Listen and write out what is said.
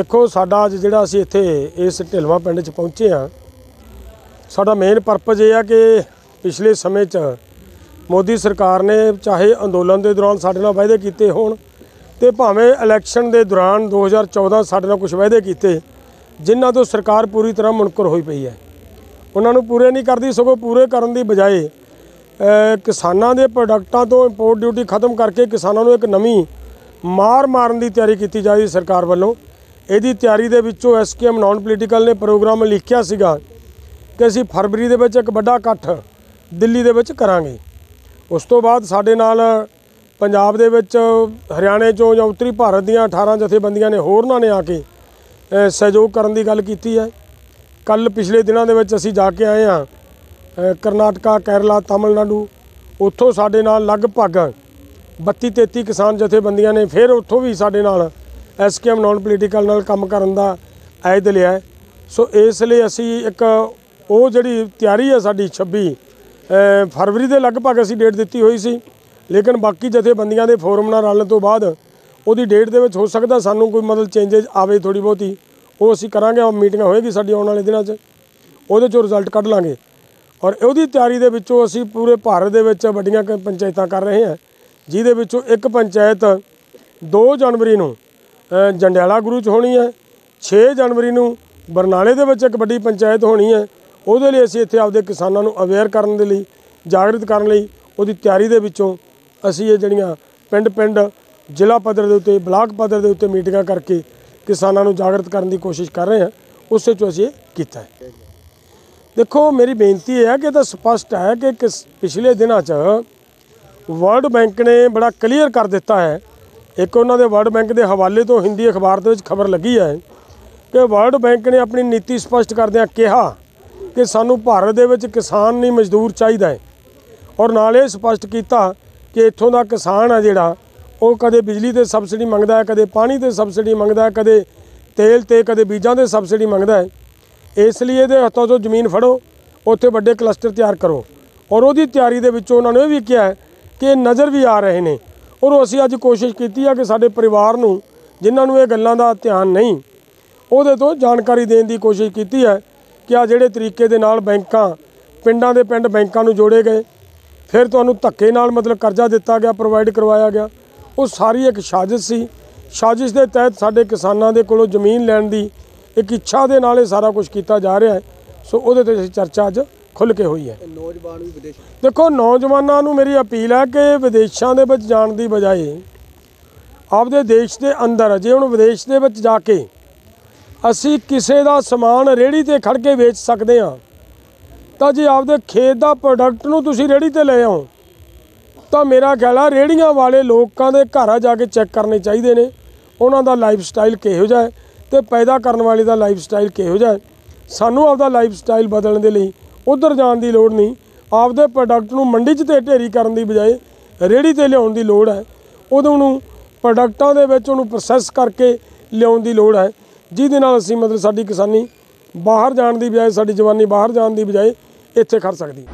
ਦੇਖੋ, ਸਾਡਾ ਅੱਜ ਜਿਹੜਾ ਅਸੀਂ ਇੱਥੇ ਇਸ ਢਿਲਵਾ ਪਿੰਡ 'ਚ ਪਹੁੰਚੇ ਆ ਸਾਡਾ ਮੇਨ ਪਰਪਸ ਇਹ ਆ ਕਿ ਪਿਛਲੇ ਸਮੇਂ 'ਚ ਮੋਦੀ ਸਰਕਾਰ ਨੇ ਚਾਹੇ ਅੰਦੋਲਨ ਦੇ ਦੌਰਾਨ ਸਾਡੇ ਨਾਲ ਵਾਅਦੇ ਕੀਤੇ ਹੋਣ ਤੇ ਭਾਵੇਂ ਇਲੈਕਸ਼ਨ ਦੇ ਦੌਰਾਨ 2014 ਸਾਡੇ ਨਾਲ ਕੁਝ ਵਾਅਦੇ ਕੀਤੇ, ਜਿਨ੍ਹਾਂ ਤੋਂ ਸਰਕਾਰ ਪੂਰੀ ਤਰ੍ਹਾਂ ਮੁਨਕਰ ਹੋਈ ਪਈ ਹੈ। ਉਹਨਾਂ ਨੂੰ ਪੂਰੇ ਨਹੀਂ ਕਰਦੀ, ਸਗੋਂ ਪੂਰੇ ਕਰਨ ਦੀ ਬਜਾਏ ਕਿਸਾਨਾਂ ਦੇ ਪ੍ਰੋਡਕਟਾਂ ਤੋਂ ਇੰਪੋਰਟ ਡਿਊਟੀ ਖਤਮ ਕਰਕੇ ਕਿਸਾਨਾਂ ਨੂੰ ਇੱਕ ਨਵੀਂ ਮਾਰ ਮਾਰਨ ਦੀ ਤਿਆਰੀ ਕੀਤੀ ਜਾ ਰਹੀ ਸਰਕਾਰ ਵੱਲੋਂ। ਇਹਦੀ ਤਿਆਰੀ ਦੇ ਵਿੱਚੋਂ ਐਸਕੇਐਮ ਨਾਨ ਪੋਲੀਟੀਕਲ ਨੇ ਪ੍ਰੋਗਰਾਮ ਲਿਖਿਆ ਸੀਗਾ ਕਿ ਅਸੀਂ ਫਰਵਰੀ ਦੇ ਵਿੱਚ ਇੱਕ ਵੱਡਾ ਇਕੱਠ ਦਿੱਲੀ ਦੇ ਵਿੱਚ ਕਰਾਂਗੇ। ਉਸ ਤੋਂ ਬਾਅਦ ਸਾਡੇ ਨਾਲ ਪੰਜਾਬ ਦੇ ਵਿੱਚ ਹਰਿਆਣੇ ਚੋਂ ਜਾਂ ਉੱਤਰੀ ਭਾਰਤ ਦੀਆਂ 18 ਜਥੇਬੰਦੀਆਂ ਨੇ ਹੋਰਨਾਂ ਨੇ ਆ ਕੇ ਸਹਿਯੋਗ ਕਰਨ ਦੀ ਗੱਲ ਕੀਤੀ ਹੈ। ਕੱਲ ਪਿਛਲੇ ਦਿਨਾਂ ਦੇ ਵਿੱਚ ਅਸੀਂ ਜਾ ਕੇ ਆਏ ਹਾਂ ਕਰਨਾਟਕਾ, ਕੇਰਲਾ, ਤਾਮਿਲਨਾਡੂ। ਉੱਥੋਂ ਸਾਡੇ ਨਾਲ ਲਗਭਗ 32 33 ਕਿਸਾਨ ਜਥੇਬੰਦੀਆਂ ਨੇ, ਫਿਰ ਉੱਥੋਂ ਵੀ ਸਾਡੇ ਨਾਲ ਐਸਕੇਐਮ ਨਾਨ ਪੋਲੀਟੀਕਲ ਨਾਲ ਕੰਮ ਕਰਨ ਦਾ ਐਦ ਲਿਆ ਸੋ ਇਸ ਲਈ ਅਸੀਂ ਇੱਕ ਉਹ ਜਿਹੜੀ ਤਿਆਰੀ ਹੈ ਸਾਡੀ 26 ਫਰਵਰੀ ਦੇ ਲਗਭਗ ਅਸੀਂ ਡੇਟ ਦਿੱਤੀ ਹੋਈ ਸੀ। ਲੇਕਿਨ ਬਾਕੀ ਜਥੇਬੰਦੀਆਂ ਦੇ ਫੋਰਮ ਨਾਲ ਰਲਣ ਤੋਂ ਬਾਅਦ ਉਹਦੀ ਡੇਟ ਦੇ ਵਿੱਚ ਹੋ ਸਕਦਾ ਸਾਨੂੰ ਕੋਈ ਮਤਲਬ ਚੇਂਜਸ ਆਵੇ ਥੋੜੀ ਬਹੁਤੀ। ਉਹ ਅਸੀਂ ਕਰਾਂਗੇ, ਉਹ ਮੀਟਿੰਗ ਹੋਏਗੀ ਸਾਡੀ ਆਉਣ ਵਾਲੇ ਦਿਨਾਂ 'ਚ। ਉਹਦੇ ਚੋਂ ਰਿਜ਼ਲਟ ਕੱਢ ਲਾਂਗੇ। ਔਰ ਉਹਦੀ ਤਿਆਰੀ ਦੇ ਵਿੱਚੋਂ ਅਸੀਂ ਪੂਰੇ ਭਾਰਤ ਦੇ ਵਿੱਚ ਵੱਡੀਆਂ ਕ- ਪੰਚਾਇਤਾਂ ਕਰ ਰਹੇ ਹਾਂ। ਜਿਹਦੇ ਵਿੱਚੋਂ ਇੱਕ ਪੰਚਾਇਤ 2 ਜਨਵਰੀ ਨੂੰ ਜੰਡਿਆਲਾ ਗੁਰੂ 'ਚ ਹੋਣੀ ਹੈ। 6 ਜਨਵਰੀ ਨੂੰ ਬਰਨਾਲੇ ਦੇ ਵਿੱਚ ਇੱਕ ਵੱਡੀ ਪੰਚਾਇਤ ਹੋਣੀ ਹੈ। ਉਹਦੇ ਲਈ ਅਸੀਂ ਇੱਥੇ ਆਪਦੇ ਕਿਸਾਨਾਂ ਨੂੰ ਅਵੇਅਰ ਕਰਨ ਦੇ ਲਈ, ਜਾਗਰਿਤ ਕਰਨ ਲਈ ਉਹਦੀ ਤਿਆਰੀ ਦੇ ਵਿੱਚੋਂ ਅਸੀਂ ਇਹ ਜਿਹੜੀਆਂ ਪਿੰਡ ਪਿੰਡ ਜ਼ਿਲ੍ਹਾ ਪੱਧਰ ਦੇ ਉੱਤੇ, ਬਲਾਕ ਪੱਧਰ ਦੇ ਉੱਤੇ ਮੀਟਿੰਗਾਂ ਕਰਕੇ ਕਿਸਾਨਾਂ ਨੂੰ ਜਾਗਰਤ ਕਰਨ ਦੀ ਕੋਸ਼ਿਸ਼ ਕਰ ਰਹੇ ਹਾਂ। ਉਸੇ 'ਚੋਂ ਅਸੀਂ ਇਹ ਕੀਤਾ ਹੈ। ਦੇਖੋ, ਮੇਰੀ ਬੇਨਤੀ ਇਹ ਹੈ ਕਿ ਇਹ ਤਾਂ ਸਪਸ਼ਟ ਹੈ ਕਿ ਕਿਸ ਪਿਛਲੇ ਦਿਨਾਂ 'ਚ ਵਰਲਡ ਬੈਂਕ ਨੇ ਬੜਾ ਕਲੀਅਰ ਕਰ ਦਿੱਤਾ ਹੈ ਇੱਕ ਉਹਨਾਂ ਦੇ ਵਰਲਡ ਬੈਂਕ ਦੇ ਹਵਾਲੇ ਤੋਂ ਹਿੰਦੀ ਅਖਬਾਰ ਦੇ ਵਿੱਚ ਖਬਰ ਲੱਗੀ ਹੈ ਕਿ ਵਰਲਡ ਬੈਂਕ ਨੇ ਆਪਣੀ ਨੀਤੀ ਸਪਸ਼ਟ ਕਰਦਿਆਂ ਕਿਹਾ ਕਿ ਸਾਨੂੰ ਭਾਰਤ ਦੇ ਵਿੱਚ ਕਿਸਾਨ ਨਹੀਂ ਮਜ਼ਦੂਰ ਚਾਹੀਦਾ ਹੈ। ਔਰ ਨਾਲ ਇਹ ਸਪਸ਼ਟ ਕੀਤਾ ਕਿ ਇੱਥੋਂ ਦਾ ਕਿਸਾਨ ਆ ਜਿਹੜਾ, ਉਹ ਕਦੇ ਬਿਜਲੀ ਤੇ ਸਬਸਿਡੀ ਮੰਗਦਾ ਹੈ, ਕਦੇ ਪਾਣੀ ਤੇ ਸਬਸਿਡੀ ਮੰਗਦਾ ਹੈ, ਕਦੇ ਤੇਲ ਤੇ, ਕਦੇ ਬੀਜਾਂ ਤੇ ਸਬਸਿਡੀ ਮੰਗਦਾ ਹੈ। ਇਸ ਲਈ ਇਹਦੇ ਹੱਥੋਂ ਤੋਂ ਜ਼ਮੀਨ ਫੜੋ, ਉੱਥੇ ਵੱਡੇ ਕਲਸਟਰ ਤਿਆਰ ਕਰੋ। ਔਰ ਉਹਦੀ ਤਿਆਰੀ ਦੇ ਵਿੱਚੋਂ ਉਹਨਾਂ ਨੇ ਇਹ ਵੀ ਕਿਹਾ ਕਿ ਇਹ ਨਜ਼ਰ ਵੀ ਆ ਰਹੇ ਨੇ ਔਰ ਅਸੀਂ ਅੱਜ ਕੋਸ਼ਿਸ਼ ਕੀਤੀ ਆ ਕਿ ਸਾਡੇ ਪਰਿਵਾਰ ਨੂੰ, ਜਿਨ੍ਹਾਂ ਨੂੰ ਇਹ ਗੱਲਾਂ ਦਾ ਧਿਆਨ ਨਹੀਂ, ਉਹਦੇ ਤੋਂ ਜਾਣਕਾਰੀ ਦੇਣ ਦੀ ਕੋਸ਼ਿਸ਼ ਕੀਤੀ ਹੈ ਕਿ ਆ ਜਿਹੜੇ ਤਰੀਕੇ ਦੇ ਨਾਲ ਬੈਂਕਾਂ, ਪਿੰਡਾਂ ਦੇ ਪਿੰਡ ਬੈਂਕਾਂ ਨੂੰ ਜੋੜੇ ਗਏ, ਫਿਰ ਤੁਹਾਨੂੰ ਧੱਕੇ ਨਾਲ ਮਤਲਬ ਕਰਜ਼ਾ ਦਿੱਤਾ ਗਿਆ ਪ੍ਰੋਵਾਈਡ ਕਰਵਾਇਆ ਗਿਆ। ਉਹ ਸਾਰੀ ਇੱਕ ਸਾਜ਼ਿਸ਼ ਸੀ। ਸਾਜ਼ਿਸ਼ ਦੇ ਤਹਿਤ ਸਾਡੇ ਕਿਸਾਨਾਂ ਦੇ ਕੋਲੋਂ ਜ਼ਮੀਨ ਲੈਣ ਦੀ ਇੱਕ ਇੱਛਾ ਦੇ ਨਾਲ ਇਹ ਸਾਰਾ ਕੁਝ ਕੀਤਾ ਜਾ ਰਿਹਾ ਹੈ। ਸੋ ਉਹਦੇ ਤੇ ਅਸੀਂ ਚਰਚਾ ਅੱਜ ਖੁੱਲ੍ਹ ਕੇ ਹੋਈ ਹੈ। ਨੌਜਵਾਨ ਵੀ ਵਿਦੇਸ਼ ਦੇਖੋ ਨੌਜਵਾਨਾਂ ਨੂੰ ਮੇਰੀ ਅਪੀਲ ਹੈ ਕਿ ਵਿਦੇਸ਼ਾਂ ਦੇ ਵਿੱਚ ਜਾਣ ਦੀ ਬਜਾਏ ਆਪਦੇ ਦੇਸ਼ ਦੇ ਅੰਦਰ ਜੇ ਹੁਣ ਵਿਦੇਸ਼ ਦੇ ਵਿੱਚ ਜਾ ਕੇ ਅਸੀਂ ਕਿਸੇ ਦਾ ਸਮਾਨ ਰੇੜੀ ਤੇ ਖੜ ਕੇ ਵੇਚ ਸਕਦੇ ਹਾਂ ਤਾਂ ਜੇ ਆਪਦੇ ਖੇਤ ਦਾ ਪ੍ਰੋਡਕਟ ਨੂੰ ਤੁਸੀਂ ਰੇੜੀ ਤੇ ਲੈ ਆਓ ਤਾਂ ਮੇਰਾ ਖਿਆਲ ਆ ਰੇੜੀਆਂ ਵਾਲੇ ਲੋਕਾਂ ਦੇ ਘਰਾਂ ਜਾ ਕੇ ਚੈੱਕ ਕਰਨੇ ਚਾਹੀਦੇ ਨੇ। ਉਹਨਾਂ ਦਾ ਲਾਈਫ ਸਟਾਈਲ ਕਿਹੋ ਜਿਹਾ ਹੈ ਤੇ ਪੈਦਾ ਕਰਨ ਵਾਲੇ ਦਾ ਲਾਈਫ ਸਟਾਈਲ ਕਿਹੋ ਜਿਹਾ ਹੈ। ਸਾਨੂੰ ਆਪਦਾ ਲਾਈਫ ਸਟਾਈਲ ਬਦਲਣ ਦੇ ਲਈ ਉਧਰ ਜਾਣ ਦੀ ਲੋੜ ਨਹੀਂ। ਆਪਦੇ ਪ੍ਰੋਡਕਟ ਨੂੰ ਮੰਡੀ 'ਚ ਤੇ ਢੇਰੀ ਕਰਨ ਦੀ ਬਜਾਏ ਰੇੜੀ ਤੇ ਲਿਆਉਣ ਦੀ ਲੋੜ ਹੈ। ਉਦੋਂ ਨੂੰ ਪ੍ਰੋਡਕਟਾਂ ਦੇ ਵਿੱਚ ਉਹਨੂੰ ਪ੍ਰੋਸੈਸ ਕਰਕੇ ਲਿਆਉਣ ਦੀ ਲੋੜ ਹੈ। ਜਿਹਦੇ ਨਾਲ ਅਸੀਂ ਮਤਲਬ ਸਾਡੀ ਕਿਸਾਨੀ ਬਾਹਰ ਜਾਣ ਦੀ ਬਜਾਏ, ਸਾਡੀ ਜਵਾਨੀ ਬਾਹਰ ਜਾਣ ਦੀ ਬਜਾਏ ਇੱਥੇ ਖੜ ਸਕਦੀ